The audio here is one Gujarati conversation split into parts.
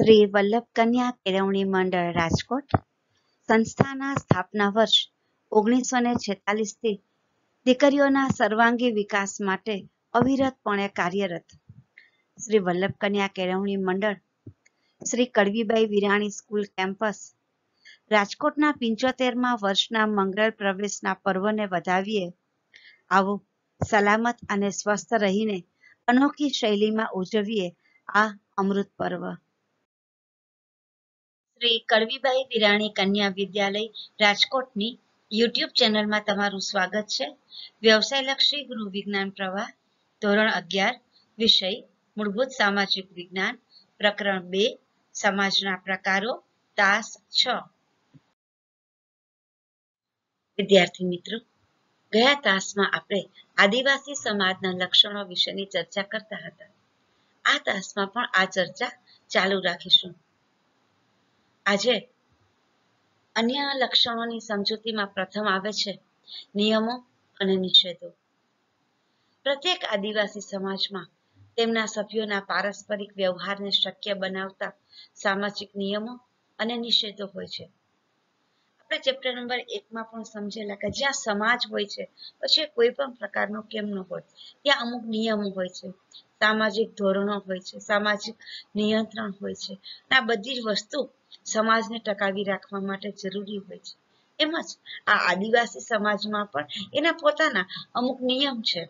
શ્રી વલ્લભ કન્યા કેળવણી મંડળ રાજકોટ સંસ્થાના સ્થાપના વર્ષ ઓગણીસો ને છેતાલીસથી દીકરીઓના સર્વાંગી વિકાસ માટે અવિરતપણે કાર્યરત. શ્રી વલ્લભ કન્યા કેળવણી મંડળ શ્રી કડવીબાઈ વિરાણી સ્કૂલ કેમ્પસ રાજકોટના પિંચોતેરમાં વર્ષના મંગળ પ્રવેશના પર્વને વધાવીએ. આવો સલામત અને સ્વસ્થ રહીને અનોખી શૈલીમાં ઉજવીએ આ અમૃત પર્વ. શ્રી કડવીબાઈ વિરાણી કન્યા વિદ્યાલય રાજકોટની યુટ્યુબ ચેનલમાં તમારું સ્વાગત છે. વ્યવસાયલક્ષી ગૃહ વિજ્ઞાન પ્રવાહ, ધોરણ અગિયાર, વિષય, મૂળભૂત સામાજિક વિજ્ઞાન, પ્રકરણ બે, સમાજના પ્રકારો, તાસ છ. વિદ્યાર્થી મિત્રો, ગયા તાસમાં આપણે આદિવાસી સમાજના લક્ષણો વિશેની ચર્ચા કરતા હતા. આ તાસમાં પણ આ ચર્ચા ચાલુ રાખીશું. આજે અન્ય લક્ષણોની સમજૂતીમાં પ્રથમ આવે છે નિયમો અને નિષેધો. પ્રત્યેક આદિવાસી સમાજમાં તેમના સભ્યોના પારસ્પરિક વ્યવહારને શક્ય બનાવતા સામાજિક નિયમો અને નિષેધો હોય છે. આપણે ચેપ્ટર નંબર એકમાં પણ સમજેલા કે જ્યાં સમાજ હોય છે, પછી કોઈ પણ પ્રકારનો કેમ ન હોય, ત્યાં અમુક નિયમો હોય છે. સામાજિક ધોરણો હોય છે, સામાજિક નિયંત્રણ હોય છે. આ બધી જ વસ્તુ સમાજને ટકાવી રાખવા માટે જરૂરી હોય છે. એમ જ આ આદિવાસી સમાજમાં પણ એના પોતાના અમુક નિયમ છે.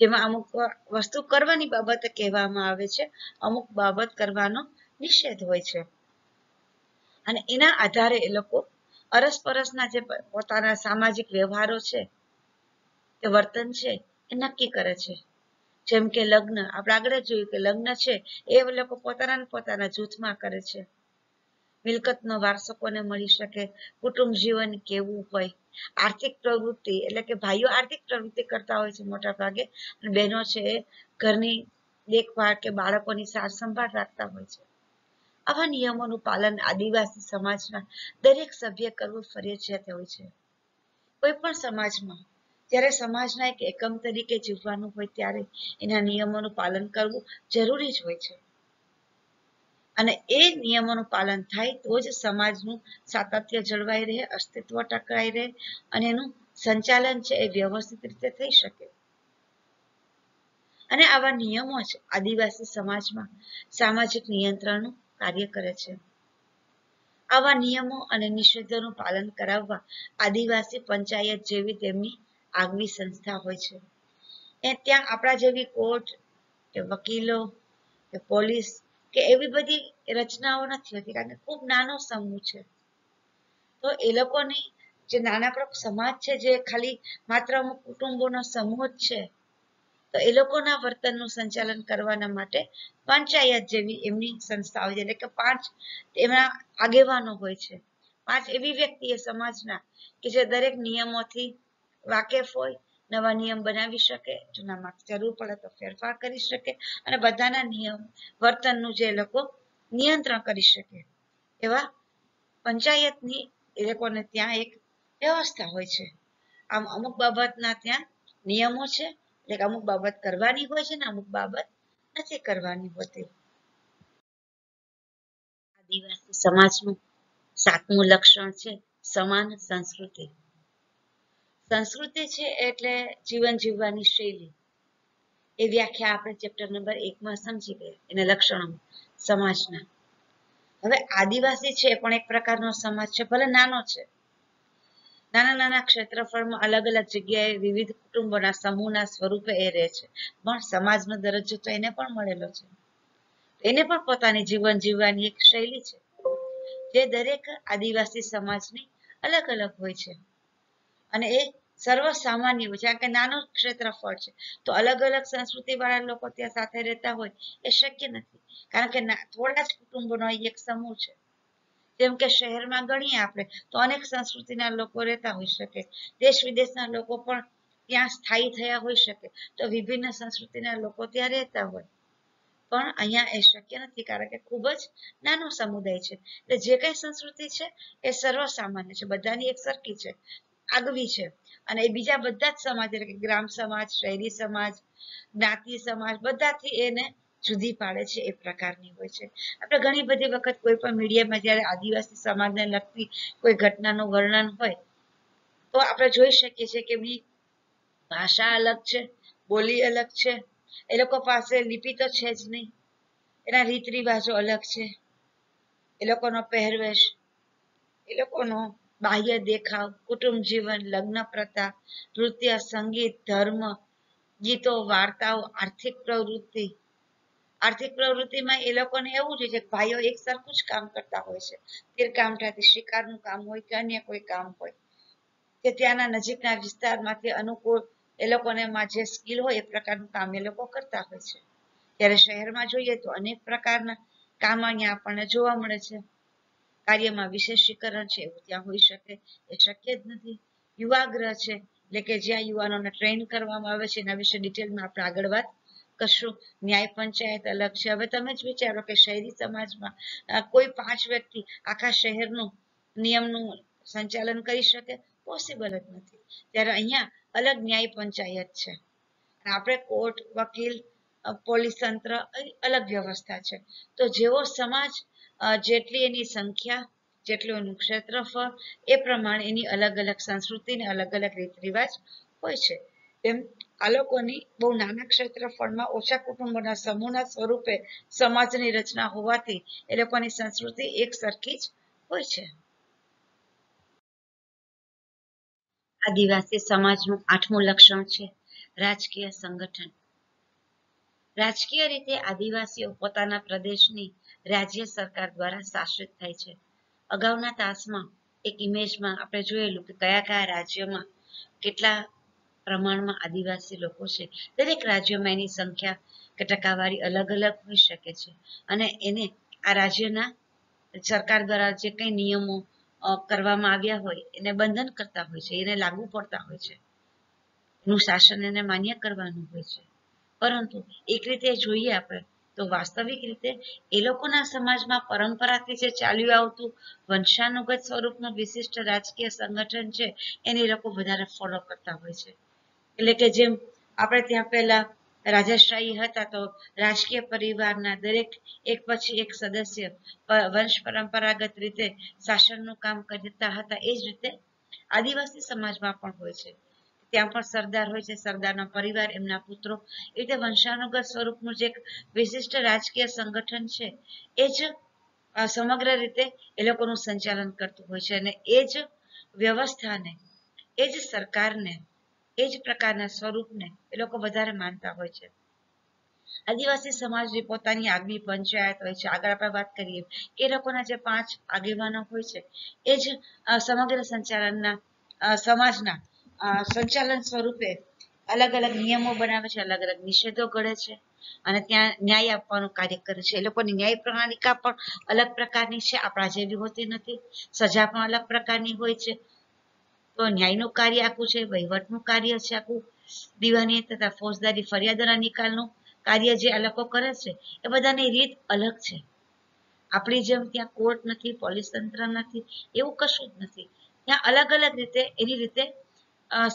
જેમાં અમુક વસ્તુ કરવાની બાબતે કહેવામાં આવે છે, અમુક બાબત કરવાનો નિષેધ હોય છે. અને એના આધારે એ લોકો અરસપરસના જે પોતાના સામાજિક વ્યવહારો છે કે વર્તન છે, એ નક્કી કરે છે. જેમ કે લગ્ન, આપણે આગળ જોયું કે લગ્ન છે, એ લોકો પોતાના પોતાના જૂથમાં કરે છે. મિલકતનો વારસકોને મળી શકે? કુટુંબ જીવન કેવું હોય? આર્થિક પ્રવૃત્તિ, એટલે કે ભાઈઓ આર્થિક પ્રવૃત્તિ કરતા હોય છે મોટા ભાગે, અને બહેનો છે એ ઘરની દેખભાળ કે બાળકોની સાર સંભાળ રાખતા હોય છે. આવા નિયમોનું પાલન આદિવાસી સમાજના દરેક સભ્ય કરવું ફરજિયાત હોય છે. કોઈ પણ સમાજમાં, જ્યારે સમાજના એક એકમ તરીકે જીવવાનું હોય ત્યારે એના નિયમોનું પાલન કરવું જરૂરી જ હોય છે. અને એ નિયમોનું પાલન થાય તો જ સમાજનું સાતત્ય જળવાઈ રહે, અસ્તિત્વ ટકાઈ રહે અને એનું સંચાલન છે એ વ્યવસ્થિત રીતે થઈ શકે. અને આવા નિયમો જ આદિવાસી સમાજમાં સામાજિક નિયંત્રણનું કાર્ય કરે છે. આવા નિયમો અને નિષેધોનું પાલન કરાવવા આદિવાસી પંચાયત જેવી તેમની આગવી સંસ્થા હોય છે. એ ત્યાં આપણા જેવી કોર્ટ કે વકીલો કે પોલીસ કે એવી બધી રચનાઓ નથી હોતી કારણ કે ખૂબ નાનો સમૂહ છે. તો એ લોકોની જે નાનકડો સમાજ છે જે ખાલી માત્ર અમુક કુટુંબોનો સમૂહ જ છે તો એ લોકોના વર્તનનું સંચાલન કરવાના માટે પંચાયત જેવી એમની સંસ્થાઓ છે. એટલે કે પાંચ એમના આગેવાનો હોય છે. પાંચ એવી વ્યક્તિ એ સમાજના કે જે દરેક નિયમોથી વાકેફ હોય, નવા નિયમ બનાવી શકે જૂનામાં જરૂર પડે તો ફેરફાર કરી શકે અને બધાના નિયમ, વર્તનનું જે લોકો નિયંત્રણ કરી શકે. એવા પંચાયતની એ લોકોને ત્યાં એક વ્યવસ્થા હોય છે. આમ અમુક બાબતના ત્યાં નિયમો છે એટલે અમુક બાબત કરવાની હોય છે ને અમુક બાબત નથી કરવાની હોતી. આદિવાસી સમાજનું સાતમું લક્ષણ છે સમાન સંસ્કૃતિ. સંસ્કૃતિ છે એટલે જીવન જીવવાની શૈલી. એ વ્યાખ્યા આપણે ચેપ્ટર નંબર એકમાં સમજી ગયા એના લક્ષણો સમાજના. હવે આદિવાસી છે પણ એક પ્રકારનો સમાજ છે, ભલે નાનો છે. નાના નાના ક્ષેત્રફળમાં અલગ અલગ જગ્યાએ વિવિધ કુટુંબોના સમૂહના સ્વરૂપે એ રહે છે. પણ સમાજનો દરજ્જો તો એને પણ મળેલો છે. એને પણ પોતાની જીવન જીવવાની એક શૈલી છે, જે દરેક આદિવાસી સમાજની અલગ અલગ હોય છે. અને એ સર્વ સામાન્ય હોય છે. કારણ કે નાનું ક્ષેત્રફળ છે. તો અલગ અલગ સંસ્કૃતિ વાળા લોકો ત્યાં સાથે રહેતા હોય એ શક્ય નથી. કારણ કે થોડા જ કુટુંબોનો એક સમૂહ છે. જેમ કે શહેરમાં ગણીએ આપણે, તો અનેક સંસ્કૃતિના લોકો રહેતા હોઈ શકે. દેશ વિદેશના લોકો પણ ત્યાં સ્થાયી થયા હોઈ શકે. તો વિભિન્ન સંસ્કૃતિના લોકો ત્યાં રહેતા હોય. પણ અહીંયા એ શક્ય નથી, કારણ કે ખૂબ જ નાનો સમુદાય છે. એટલે જે કઈ સંસ્કૃતિ છે, એ સર્વસામાન્ય છે. બધાની એક સરખી છે. આગવી છે. અને એ બીજા બધા જ સમાજ, એટલે કે ગ્રામ સમાજ, શહેરી સમાજ, જ્ઞાતિ સમાજ, બધાથી એને જુદી પાડે છે એ પ્રકારની હોય છે. આપણે ઘણી બધી વખત કોઈ પણ મીડિયામાં જ્યારે આદિવાસી સમાજને લગતી કોઈ ઘટનાનું વર્ણન હોય, તો આપણે જોઈ શકીએ છીએ કે એમની ભાષા અલગ છે, બોલી અલગ છે, એ લોકો પાસે લિપિ તો છે જ નહીં. એના રીત રિવાજો અલગ છે. એ લોકોનો પહેરવેશ, એ લોકોનો બાહ્ય દેખાવ, કુટુંબ જીવન, લગ્ન પ્રથા, નૃત્ય, સંગીત, ધર્મ, ગીતો, વાર્તાઓ, આર્થિક પ્રવૃત્તિ આર્થિક પ્રવૃત્તિમાં એ લોકોને એવું છે કે ભાઈઓ એક સરખું જ કામ કરતા હોય છે. તીરકામઠાથી શિકારનું કામ હોય કે અન્ય કોઈ કામ હોય. કે ત્યાંના નજીકના વિસ્તારમાંથી અનુકૂળ એ લોકોને માં જે સ્કિલ હોય એ પ્રકારનું કામ એ લોકો કરતા હોય છે. ત્યારે શહેરમાં જોઈએ તો અનેક પ્રકારના કામ અહીંયા આપણને જોવા મળે છે. કાર્યમાં વિશેષીકરણ છે એવું ત્યાં હોઈ શકે એ શક્ય જ નથી. યુવાગ્રહ છે એટલે કે જ્યાં યુવાનોને ટ્રેન કરવામાં આવે છે એના વિશે ડિટેલમાં આપણે આગળ વાત કરશું ન્યાય પંચાયત અલગ છે. હવે તમે જ વિચારો કે શહેરી સમાજમાં કોઈ પાંચ વ્યક્તિ આખા શહેરનું નિયમનું સંચાલન કરી શકે? પોસિબલ જ નથી. ત્યારે અહીંયા અલગ ન્યાય પંચાયત છે. આપણે કોર્ટ, વકીલ પોલીસ તંત્ર અલગ વ્યવસ્થા છે. તો જેવો સમાજ જેટલી એની સંખ્યા, જેટલું એનું ક્ષેત્રફળ, એ પ્રમાણે એની અલગ અલગ સંસ્કૃતિ ને અલગ અલગ રીત રિવાજ હોય છે. એમ આ લોકોની બહુ નાના ક્ષેત્રફળમાં, ઓછા કુટુંબોના સમૂહના સ્વરૂપે સમાજની રચના હોવાથી એ લોકોની સંસ્કૃતિ એક સરખી જ હોય છે. આદિવાસી સમાજનું આઠમું લક્ષણ છે, રાજકીય સંગઠન. રાજકીય રીતે આદિવાસીઓ પોતાના પ્રદેશની રાજ્ય સરકાર દ્વારા શાસિત થાય છે. અગાઉના તાસમાં એક ઇમેજમાં આપણે જોયેલું કે કયા કયા રાજ્યોમાં કેટલા પ્રમાણમાં આદિવાસી લોકો છે. દરેક રાજ્યમાં એની સંખ્યા કે ટકાવારી અલગ અલગ હોઈ શકે છે. અને એને આ રાજ્યના સરકાર દ્વારા જે કંઈ નિયમો કરવામાં આવ્યા હોય, એને બંધન કરતા હોય છે, એને લાગુ પડતા હોય છે. એનું શાસન એને માન્ય કરવાનું હોય છે. પરંતુ એક રીતે જોઈએ આપણે, તો વાસ્તવિક રીતે એ લોકોના સમાજમાં પરંપરાથી જે ચાલ્યું આવતું વંશાનુગત સ્વરૂપનું વિશિષ્ટ રાજકીય સંગઠન છે, એને લોકો વધારે ફોલો કરતા હોય છે. એટલે કે જેમ આપણે ત્યાં પહેલા રાજાશાહી હતા, તો રાજકીય પરિવારના દરેક એક પછી એક સદસ્ય વંશ પરંપરાગત રીતે શાસનનું કામ કરતા હતા, એ જ રીતે આદિવાસી સમાજમાં પણ હોય છે. ત્યાં પણ સરદાર હોય છે, સરદારના પરિવાર, એમના પુત્રો. એ રીતે વંશાનુગત સ્વરૂપનું જે વિશિષ્ટ રાજકીય સંગઠન છે, એ જ સમગ્ર રીતે એ લોકોનું સંચાલન કરતું હોય છે. અને એ જ વ્યવસ્થાને, એ જ સરકારને એ જ પ્રકારના સ્વરૂપને એ લોકો વધારે માનતા હોય છે. આદિવાસી સમાજની પોતાની આગવી પંચાયત હોય છે. આગળ આપણે વાત કરીએ, એ લોકોના જે પાંચ આગેવાનો હોય છે, એ જ સમગ્ર સંચાલનના સમાજના સંચાલન સ્વરૂપે અલગ અલગ નિયમો બનાવે છે અલગ અલગ નિષેધો ઘડે છે અને ત્યાં ન્યાય આપવાનું કાર્ય કરે છે. એ લોકોની ન્યાય પ્રણાલિકા પણ અલગ પ્રકારની છે. આપણા જેવી હોતી નથી. સજા પણ અલગ પ્રકારની હોય છે. તો ન્યાયનું કાર્ય આખું છે, વહીવટનું કાર્ય છે આખું દીવાની તથા ફોજદારી ફરિયાદોના નિકાલનું કાર્ય જે આ લોકો કરે છે, એ બધાની રીત અલગ છે. આપણી જેમ ત્યાં કોર્ટ નથી, પોલીસ તંત્ર નથી, એવું કશું જ નથી. ત્યાં અલગ અલગ રીતે એની રીતે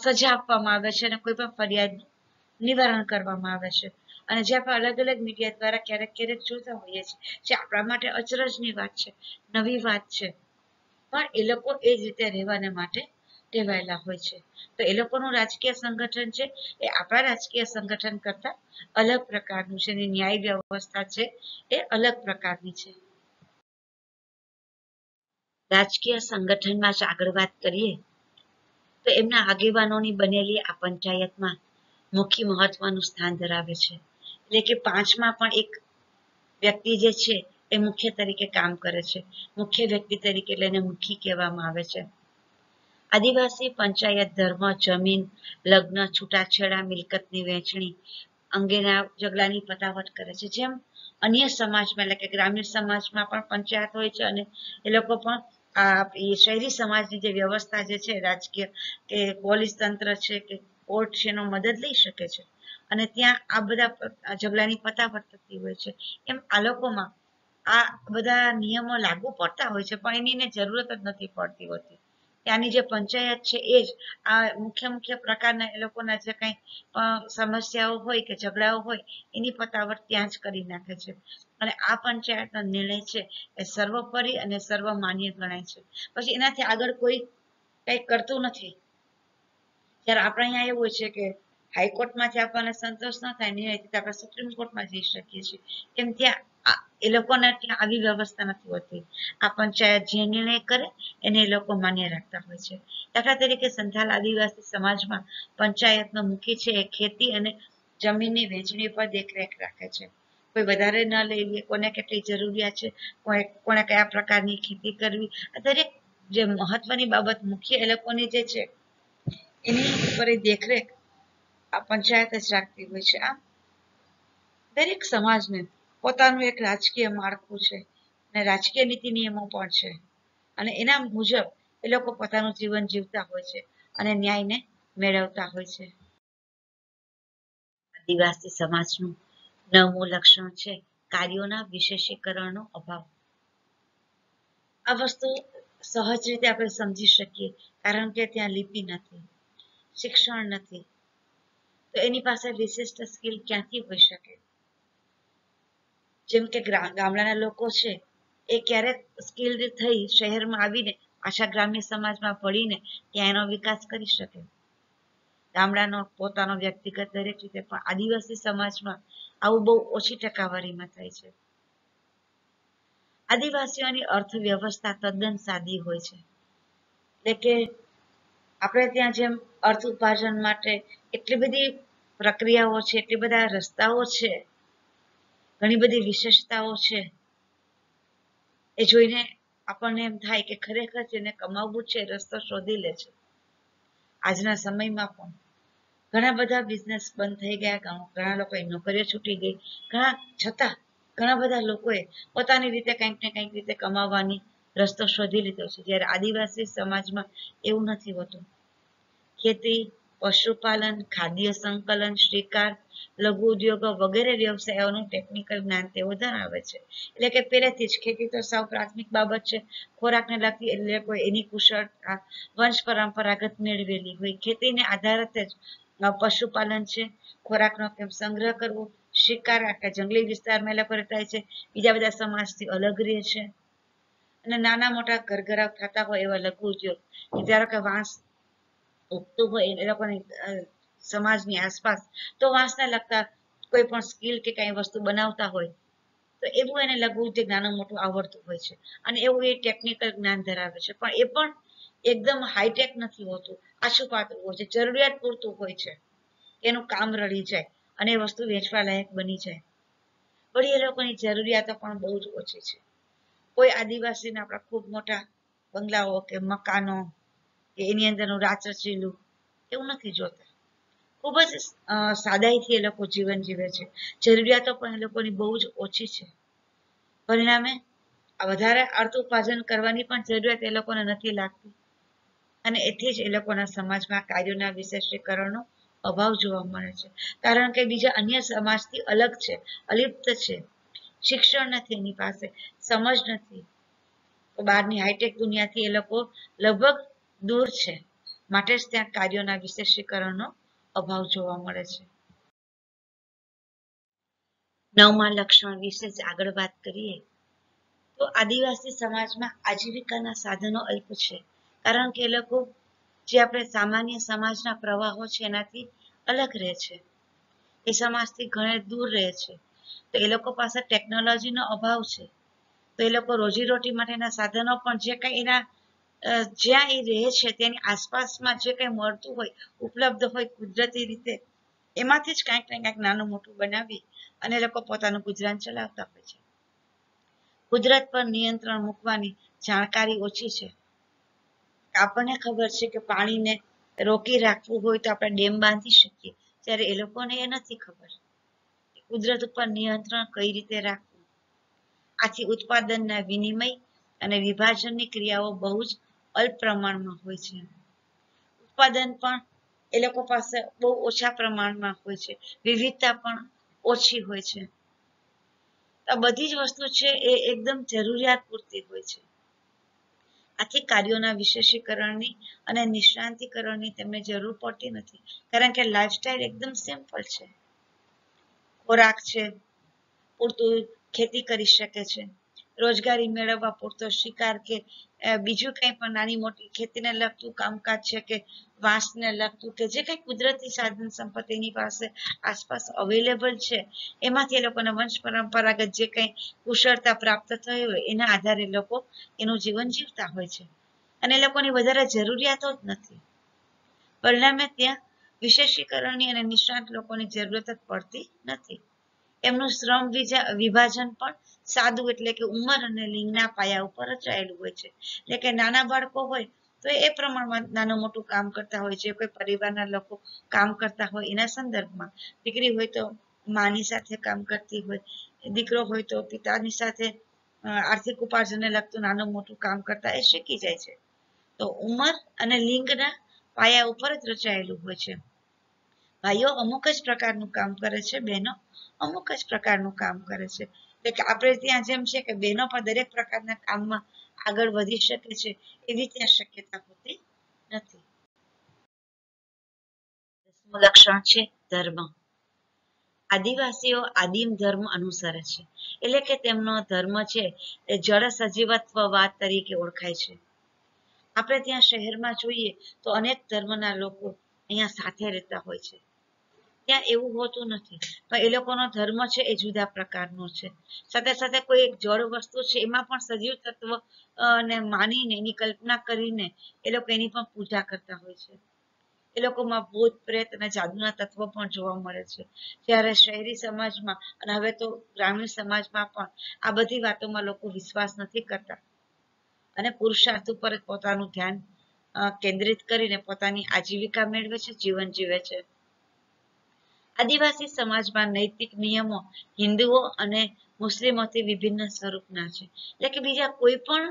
સજા આપવામાં આવે છે અને કોઈ પણ ફરિયાદ નિવારણ કરવામાં આવે છે. અને જે આપણે અલગ અલગ મીડિયા દ્વારા ક્યારેક ક્યારેક જોતા હોઈએ છીએ જે આપણા માટે અચરજની વાત છે, નવી વાત છે. પણ એ લોકો એ જ રીતે રહેવાને માટે ટેવાયેલા હોય છે. તો એ લોકોનું રાજકીય સંગઠન છે, એ આપણા રાજકીય સંગઠન કરતા અલગ પ્રકારનું છે ન્યાય વ્યવસ્થા છે એ અલગ પ્રકારની છે. રાજકીય સંગઠનમાં જ આગળ વાત કરીએ, તો એમના આગેવાનોની બનેલી આ પંચાયતમાં મુખ્ય મહત્વનું સ્થાન ધરાવે છે. એટલે કે પાંચમાં પણ એક વ્યક્તિ જે છે, એ મુખ્ય તરીકે કામ કરે છે. મુખ્ય વ્યક્તિ તરીકે એટલે એને મુખી કહેવામાં આવે છે. આદિવાસી પંચાયત ધર્મ, જમીન, લગ્ન, છૂટાછેડા, મિલકતની વહેંચણી અંગેના જગલાની પતાવટ કરે છે. જેમ અન્ય સમાજમાં, એટલે કે ગ્રામીણ સમાજમાં પણ પંચાયત હોય છે અને એ લોકો પણ આ શહેરી સમાજની જે વ્યવસ્થા જે છે, રાજકીય કે પોલીસ તંત્ર છે કે કોર્ટ છે, એનો મદદ લઈ શકે છે. અને ત્યાં આ બધા ઝઘડાની પતાવટ થતી હોય છે. એમ આ લોકોમાં આ બધા નિયમો લાગુ પડતા હોય છે, પણ એની જરૂરત જ નથી પડતી હોતી. ત્યાંની જે પંચાયત છે, એ જ આ મુખ્ય મુખ્ય પ્રકારના એ લોકોના જે કંઈ સમસ્યાઓ હોય કે ઝઘડાઓ હોય, એની પતાવટ ત્યાં જ કરી નાખે છે. અને આ પંચાયતનો નિર્ણય છે એ સર્વોપરી અને સર્વમાન્ય ગણાય છે. પછી એનાથી આગળ કોઈ કંઈ કરતું નથી. જ્યારે આપણે અહીંયા એવું છે કે હાઈકોર્ટમાંથી આપણને સંતોષ ન થાય નિર્ણય આપણે સુપ્રીમ કોર્ટમાં જઈ શકીએ છીએ. કેમ ત્યાં એ લોકોને ત્યાં આવી વ્યવસ્થા નથી હોતી. આ પંચાયત જે નિર્ણય કરે, એને એ લોકો માન્ય રાખતા હોય છે. દાખલા તરીકે સંથાલ આદિવાસી સમાજમાં પંચાયતનો મુખ્ય છે એ ખેતી અને જમીનની વેચણી પર દેખરેખ રાખે છે. કોઈ વધારે ન લઈ લે કોને કેટલી જરૂરિયાત છે? કોને કોને કયા પ્રકારની ખેતી કરવી? આ દરેક જે મહત્વની બાબત મુખ્ય એ લોકોની જે છે, એની ઉપર દેખરેખ આ પંચાયત જ રાખતી હોય છે. આ દરેક સમાજને પોતાનું એક રાજકીય માળખું છે અને રાજકીય નીતિ નિયમો પણ છે. અને એના મુજબ એ લોકો પોતાનું જીવન જીવતા હોય છે અને ન્યાયને મેળવતા હોય છે. આદિવાસી સમાજનું નવમું લક્ષણ છે કાર્યોના વિશેષીકરણનો અભાવ. આ વસ્તુ સહજ રીતે આપણે સમજી શકીએ કારણ કે ત્યાં લિપિ નથી, શિક્ષણ નથી. તો એની પાસે વિશિષ્ટ સ્કિલ ક્યાંથી હોઈ શકે? જેમ કે ગામડાના લોકો છે, એ ક્યારેક સ્કિલ થઈ શહેરમાં આવીને, આશા ગ્રામ્ય સમાજમાં ભળીને ત્યાં એનો વિકાસ કરી શકે? ગામડાનો, પોતાનો વ્યક્તિગત દરેક રીતે, પણ આદિવાસી સમાજમાં આવું બહુ ઓછી ટકાવારીમાં થાય છે. આદિવાસીઓની અર્થવ્યવસ્થા તદ્દન સાદી હોય છે. એટલે કે આપણે ત્યાં જેમ અર્થ ઉપાર્જન માટે એટલી બધી પ્રક્રિયાઓ છે, એટલી બધા રસ્તાઓ છે ઘણી બધી વિશેષતાઓ છે. એ જોઈને આપણને એમ થાય કે ખરેખર જેને કમાવવું છે, રસ્તો શોધી લે છે. આજના સમયમાં પણ ઘણા બધા બિઝનેસ બંધ થઈ ગયા, ઘણા લોકોએ નોકરીઓ છૂટી ગઈ. ઘણા, છતાં ઘણા બધા લોકોએ પોતાની રીતે કંઈક ને કંઈક રીતે કમાવવાની રસ્તો શોધી લીધો છે. જ્યારે આદિવાસી સમાજમાં એવું નથી હોતું. ખેતી, પશુપાલન, ખાદ્ય સંકલન શિકાર લઘુ ઉદ્યોગો વગેરે વ્યવસાયોનું ટેકનિકલ જ્ઞાન તેઓ ધરાવે છે. એટલે કે પહેલેથી જ ખેતી તો સાવ પ્રાથમિક બાબત છે. ખોરાકને લગતી એટલે કોઈ એની કુશળતા, વંશ પરંપરાગત મેળવેલી હોય. ખેતીને આધારિત જ પશુપાલન છે. ખોરાકનો કેમ સંગ્રહ કરવો, શિકાર આખા જંગલી વિસ્તારમાં એ લોકો થાય છે. બીજા બધા સમાજથી અલગ રહે છે. અને નાના મોટા ઘરઘરાવ થતા હોય એવા લઘુ ઉદ્યોગ. ધારો કે વાંસ ઉગતું હોય, એ લોકોની સમાજની આસપાસ, તો વાંસને લગતા કોઈ પણ સ્કિલ કે કઈ વસ્તુ બનાવતા હોય, તો એવું એને લઘુ જે જ્ઞાન મોટું આવડતું હોય છે. અને એવું એ ટેકનિકલ જ્ઞાન ધરાવે છે. પણ એ પણ એકદમ હાઈટેક નથી હોતું. આછું હોય છે? જરૂરિયાત પૂરતું હોય છે. એનું કામ રળી જાય અને એ વસ્તુ વેચવા લાયક બની જાય. વળી એ લોકોની જરૂરિયાતો પણ બહુ જ ઓછી છે. કોઈ આદિવાસીના આપણા ખૂબ મોટા બંગલાઓ કે મકાનો કે એની અંદરનું રાચરચીલું, એવું નથી જોતા. ખૂબ જ સાદાઈથી એ લોકો જીવન જીવે છે. જરૂરિયાતો પણ એ લોકોની બહુ જ ઓછી છે. પરિણામે વધારે અર્થ ઉપાર્જન કરવાની પણ જરૂરિયાત એ લોકોને નથી લાગતી. અને એથી જ એ લોકોના સમાજમાં કાર્યોના વિશેષીકરણનો અભાવ જોવા મળે છે. કારણ કે બીજા અન્ય સમાજથી અલગ છે, અલિપ્ત છે. શિક્ષણ નથી એની પાસે, સમજ નથી. બહારની હાઈટેક દુનિયાથી એ લોકો લગભગ દૂર છે. માટે જ ત્યાં કાર્યોના વિશેષીકરણનો અભાવ જોવા મળે છે. નવમા લક્ષણ વિશે જ આગળ વાત કરીએ. તો આદિવાસી સમાજમાં આજીવિકાના સાધનો અલ્પ છે. કારણ કે એ લોકો જે આપણે સામાન્ય સમાજના પ્રવાહો છે એનાથી અલગ રહે છે. એ સમાજથી ઘણે દૂર રહે છે. તો એ લોકો પાસે ટેકનોલોજીનો અભાવ છે. તો એ લોકો રોજીરોટી માટેના સાધનો પણ જે કંઈ એના જ્યાં એ રહે છે, તેની આસપાસમાં જે કંઈ મળતું હોય, ઉપલબ્ધ હોય કુદરતી રીતે, એમાંથી જ કાંઈક ને કાંઈક નાનું મોટું બનાવી અને લોકો પોતાનું ગુજરાન ચલાવતા હોય છે. કુદરત પર નિયંત્રણ મૂકવાની જાણકારી ઓછી છે. આપણને ખબર છે કે પાણીને રોકી રાખવું હોય તો આપણે ડેમ બાંધી શકીએ, ત્યારે એ લોકોને એ નથી ખબર. કુદરત ઉપર નિયંત્રણ કઈ રીતે રાખવું? આથી ઉત્પાદનના વિનિમય અને વિભાજનની ક્રિયાઓ બહુ જ અલ્પ પ્રમાણમાં હોય છે. ઉત્પાદન પણ એ લોકો પાસે બહુ ઓછા પ્રમાણમાં હોય છે. વિવિધતા પણ ઓછી હોય છે. આ બધી જ વસ્તુ છે એ એકદમ જરૂરિયાત પૂરતી હોય છે. આથી કાર્યોના વિશેષીકરણની અને નિષ્ણાંતિકરણની તેમને જરૂર પડતી નથી. કારણ કે લાઈફસ્ટાઈલ એકદમ સિમ્પલ છે. ખોરાક છે. પૂરતું ખેતી કરી શકે છે. રોજગારી મેળવવા પૂરતો શિકાર કે બીજું કંઈ પણ નાની મોટી ખેતીને લગતું કામકાજ છે કે વાંસને લગતું કે જે કંઈ કુદરતી સાધન સંપત્તિની પાસે આસપાસ અવેલેબલ છે, એમાંથી એ લોકોને વંશ પરંપરાગત જે કંઈ કુશળતા પ્રાપ્ત થઈ હોય એના આધારે લોકો એનું જીવન જીવતા હોય છે. અને લોકોની વધારે જરૂરિયાતો જ નથી. પરિણામે ત્યાં વિશેષીકરણની અને નિષ્ણાંત લોકોની જરૂરત જ પડતી નથી. એમનું શ્રમ વિભાજન પણ સાદું એટલે કે ઉંમર અને લિંગના પાયા ઉપર રચાયેલું હોય છે. એટલે કે નાના બાળકો હોય તો એ પ્રમાણમાં નાનું મોટું કામ કરતા હોય છે, કોઈ પરિવારના લોકો કામ કરતા હોય એના સંદર્ભમાં. દીકરી હોય તો માની સાથે કામ કરતી હોય, દીકરો હોય તો પિતાની સાથે આર્થિક ઉપાર્જનને લગતું નાનું મોટું કામ કરતા એ શીખી જાય છે. તો ઉંમર અને લિંગના પાયા ઉપર જ રચાયેલું હોય છે. ભાઈઓ અમુક જ પ્રકારનું કામ કરે છે, બહેનો અમુક જ પ્રકારનું કામ કરે છે. એટલે કે આપણે ત્યાં જેમ છે કે બહેનો પણ દરેક પ્રકારના કામમાં આગળ વધી શકે છે એવી ત્યાં શક્યતા હોતી નથી. લક્ષણ છે ધર્મ. આદિવાસીઓ આદિમ ધર્મ અનુસરે છે. એટલે કે તેમનો ધર્મ છે એ જળ સજીવત્વવાદ તરીકે ઓળખાય છે. આપણે ત્યાં શહેરમાં જોઈએ તો અનેક ધર્મના લોકો અહીંયા સાથે રહેતા હોય છે. ત્યાં એવું હોતું નથી. પણ એ લોકોનો ધર્મ છે એ જુદા પ્રકારનો છે. સાથે સાથે કોઈ એક જળ વસ્તુ છે, એમાં પણ સજીવ તત્વ ને માનીને, એની કલ્પના કરીને એ લોકો એની પણ પૂજા કરતા હોય છે. એ લોકોમાં ભૂત, પ્રેત અને જાદુના તત્વો પણ જોવા મળે છે. જ્યારે શહેરી સમાજમાં, અને હવે તો ગ્રામીણ સમાજમાં પણ, આ બધી વાતોમાં લોકો વિશ્વાસ નથી કરતા. અને પુરુષાર્થ ઉપર પોતાનું ધ્યાન કેન્દ્રિત કરીને પોતાની આજીવિકા મેળવે છે, જીવન જીવે છે. આદિવાસી સમાજમાં નૈતિક નિયમો, હિન્દુઓ અને મુસ્લિમોથી વિભિન્ન સ્વરૂપના છે. એટલે કે બીજા કોઈ પણ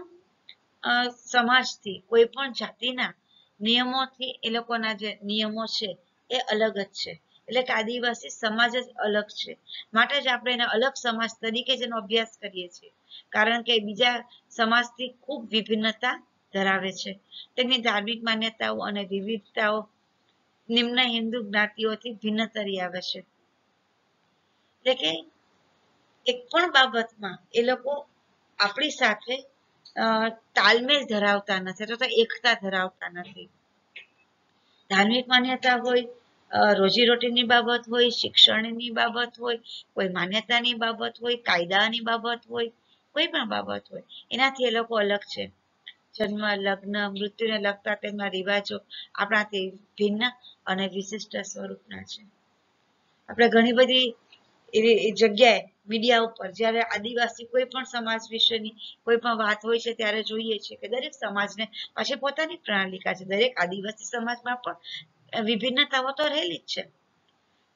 સમાજથી કોઈ પણ જાતિના નિયમોથી એ લોકોના જે નિયમો છે એ અલગ જ છે. એટલે કે આદિવાસી સમાજ જ અલગ છે. માટે જ આપણે એને અલગ સમાજ તરીકે જેનો અભ્યાસ કરીએ છીએ. કારણ કે બીજા સમાજથી ખૂબ વિભિન્નતા ધરાવે છે. તેની ધાર્મિક માન્યતાઓ અને વિવિધતાઓ નિમ્ન હિન્દુ જ્ઞાતિઓથી ભિન્ન તરી આવે છે. એટલે કે એક પણ બાબતમાં એ લોકો આપણી સાથે તાલમેલ ધરાવતા નથી અથવા તો એકતા ધરાવતા નથી. ધાર્મિક માન્યતા હોય રોજીરોટીની બાબત હોય, શિક્ષણની બાબત હોય, કોઈ માન્યતાની બાબત હોય, કાયદાની બાબત હોય, કોઈ પણ બાબત હોય, એનાથી એ લોકો અલગ છે. જન્મ, લગ્ન, મૃત્યુને લગતા તેમના રિવાજો આપણાથી ભિન્ન અને વિશિષ્ટ સ્વરૂપના છે. આપણે ઘણી બધી એવી જગ્યાએ મીડિયા ઉપર જ્યારે આદિવાસી કોઈ પણ સમાજ વિશેની કોઈ પણ વાત હોય છે ત્યારે જોઈએ છીએ કે દરેક સમાજને પાછી પોતાની પ્રણાલિકા છે. દરેક આદિવાસી સમાજમાં પણ વિભિન્નતાઓ તો રહેલી જ છે.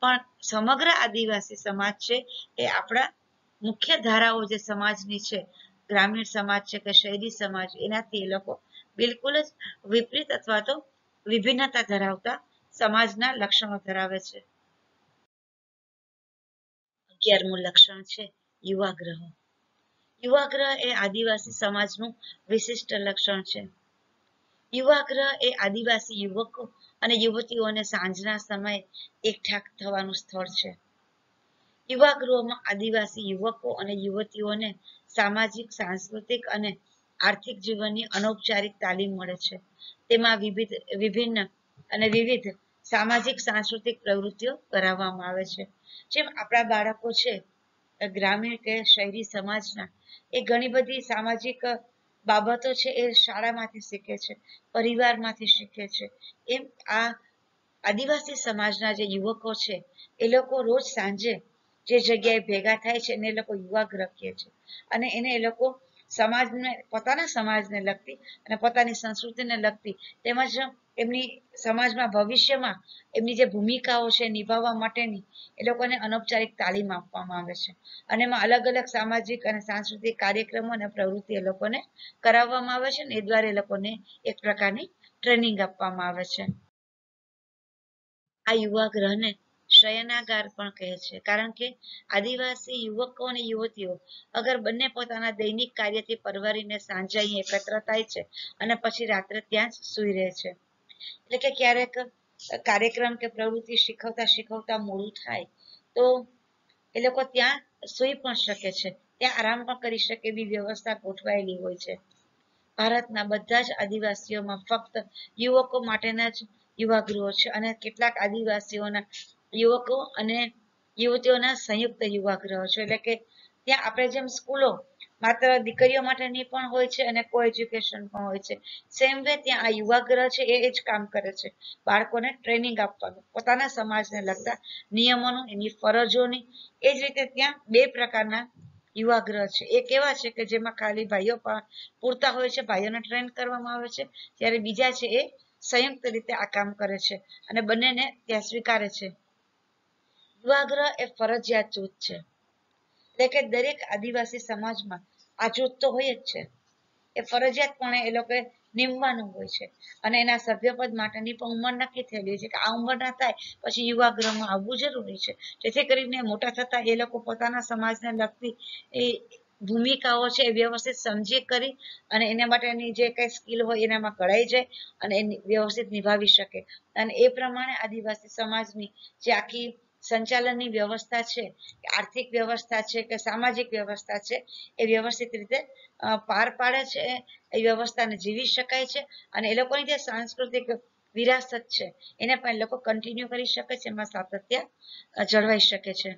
પણ સમગ્ર આદિવાસી સમાજ છે એ આપણા મુખ્ય ધારાઓ જે સમાજની છે ગ્રામીણ સમાજ છે કે શહેરી સમાજ, એનાથી એ લોકો બિલકુલ જ વિપરીત અથવા તો વિભિન્નતા ધરાવતા સમાજના લક્ષણો ધરાવે છે. અગિયારમું લક્ષણ છે, યુવા ગ્રહ. એ આદિવાસી સમાજનું વિશિષ્ટ લક્ષણ છે. યુવાગ્રહ એ આદિવાસી યુવકો અને યુવતીઓને સાંજના સમયે એકઠા થવાનું સ્થળ છે. યુવા ગૃહમાં આદિવાસી યુવકો અને યુવતીઓને સામાજિક, સાંસ્કૃતિક અને આર્થિક જીવનની અનૌપચારિક તાલીમ મળે છે. તેમાં વિવિધ, વિભિન્ન અને વિવિધ સામાજિક, સાંસ્કૃતિક પ્રવૃત્તિઓ કરાવવામાં આવે છે. જેમ આપણા બાળકો છે ગ્રામીણ કે શહેરી સમાજના, એ ઘણી બધી સામાજિક બાબતો છે એ શાળામાંથી શીખે છે, પરિવારમાંથી શીખે છે. એમ આ આદિવાસી સમાજના જે યુવકો છે, એ લોકો રોજ સાંજે જે જગ્યાએ ભેગા થાય છે એને એ લોકો યુવાગ્રહ કહે છે. અને એને એ લોકો સમાજને, પોતાના સમાજને લગતી અને પોતાની સંસ્કૃતિને લગતી તેમજ એમની સમાજમાં, ભવિષ્યમાં એમની જે ભૂમિકાઓ છે નિભાવવા માટેની એ લોકોને અનૌપચારિક તાલીમ આપવામાં આવે છે. અને એમાં અલગ અલગ સામાજિક અને સાંસ્કૃતિક કાર્યક્રમો અને પ્રવૃત્તિ એ લોકોને કરાવવામાં આવે છે અને એ દ્વારા એ લોકોને એક પ્રકારની ટ્રેનિંગ આપવામાં આવે છે. આ યુવા ગ્રહને શયનાગાર પણ કહે છે. કારણ કે આદિવાસી યુવકો અને યુવતીઓ અગર બંને પોતાના દૈનિક કાર્યથી પરવારીને સાંજે અહીં એકત્ર થાય છે અને પછી રાત્રે ત્યાં જ સૂઈ રહે છે. એટલે કે ક્યારેક કાર્યક્રમ કે પ્રવૃત્તિ શીખવતા શીખવતા મોડું થાય તો એ લોકો ત્યાં સૂઈ પણ શકે છે. ત્યાં આરામ પણ કરી શકે એવી વ્યવસ્થા ગોઠવાયેલી હોય છે. ભારતના બધા જ આદિવાસીઓમાં ફક્ત યુવકો માટેના જ યુવા ગૃહો છે અને કેટલાક આદિવાસીઓના યુવકો અને યુવતીઓના સંયુક્ત યુવા ગૃહો છે. એટલે કે ત્યાં આપણે જેમ સ્કૂલો માત્ર દીકરીઓ માટેની પણ હોય છે અને કો એજ્યુકેશન પણ હોય છે. સેમ વે ત્યાં આ યુવા ગ્રહ છે એ જ કામ કરે છે. બાળકોને ટ્રેનિંગ આપવાનું, પોતાના સમાજને લગતા નિયમોનું, એની ફરજોની, એ જ રીતે ત્યાં બે પ્રકારના યુવા ગ્રહ છે. એક એવા છે કે જેમાં ખાલી ભાઈઓ પૂરતા હોય છે, ભાઈઓને ટ્રેન કરવામાં આવે છે. જ્યારે બીજા છે એ સંયુક્ત રીતે આ કામ કરે છે અને બંનેને ત્યાં સ્વીકારે છે. યુવા એ ફરજિયાત જૂથ છે. એટલે કે દરેક આદિવાસી સમાજમાં આ જૂથ તો હોય જ છે. એ ફરજિયાતપણે એ લોકોએ નીમવાનું હોય છે. અને એના સભ્યપદ માટેની પણ ઉંમર નક્કી થયેલી છે કે આ ઉંમરના થાય પછી યુવા ગૃહમાં આવવું જરૂરી છે. જેથી કરીને મોટા થતા એ લોકો પોતાના સમાજને લગતી એ ભૂમિકાઓ છે એ વ્યવસ્થિત સમજી કરી અને એના માટેની જે કઈ સ્કિલ હોય એનામાં કળાઈ જાય અને એ વ્યવસ્થિત નિભાવી શકે. અને એ પ્રમાણે આદિવાસી સમાજની જે આખી સંચાલનની વ્યવસ્થા છે, કે આર્થિક વ્યવસ્થા છે, કે સામાજિક વ્યવસ્થા છે, એ વ્યવસ્થિત રીતે પાર પાડે છે, એ વ્યવસ્થાને જીવી શકાય છે અને એ લોકોની જે સાંસ્કૃતિક વિરાસત છે, એને પણ એ લોકો કન્ટિન્યુ કરી શકે છે, એમાં સાતત્ય જળવાઈ શકે છે.